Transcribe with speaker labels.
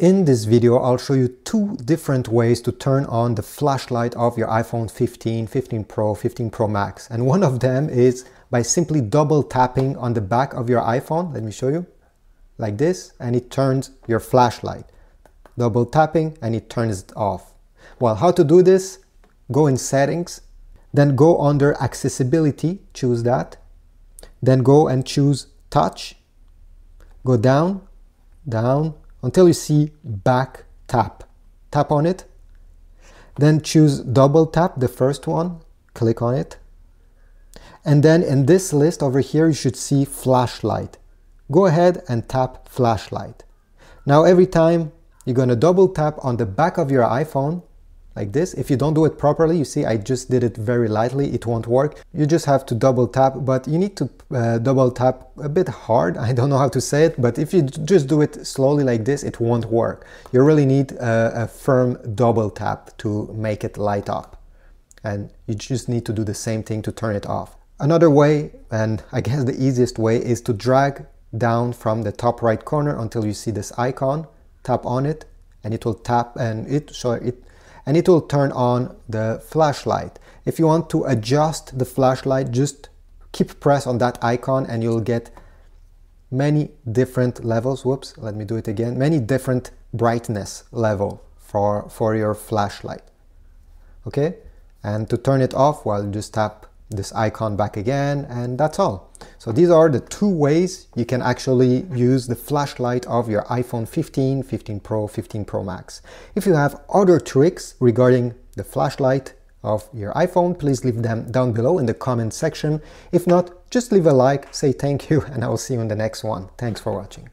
Speaker 1: In this video, I'll show you two different ways to turn on the flashlight of your iPhone 15, 15 Pro, 15 Pro Max. And one of them is by simply double tapping on the back of your iPhone. Let me show you. Like this, and it turns your flashlight. Double tapping and it turns it off. Well, how to do this? Go in settings, then go under accessibility, choose that. Then go and choose touch. Go down, down, until you see back tap. Tap on it. Then choose double tap, the first one. Click on it. And then in this list over here, you should see flashlight. Go ahead and tap flashlight. Now every time you're to double tap on the back of your iPhone, like this. If you don't do it properly, you see I just did it very lightly, it won't work. You just have to double tap, but you need to uh, double tap a bit hard. I don't know how to say it, but if you just do it slowly like this, it won't work. You really need a, a firm double tap to make it light up. And you just need to do the same thing to turn it off. Another way, and I guess the easiest way, is to drag down from the top right corner until you see this icon, tap on it, and it will tap and it, so it and it will turn on the flashlight. If you want to adjust the flashlight, just keep press on that icon and you'll get many different levels. Whoops, let me do it again. Many different brightness level for, for your flashlight. Okay, and to turn it off, well, just tap this icon back again and that's all. So these are the two ways you can actually use the flashlight of your iPhone 15, 15 Pro, 15 Pro Max. If you have other tricks regarding the flashlight of your iPhone, please leave them down below in the comment section. If not, just leave a like, say thank you, and I will see you in the next one. Thanks for watching.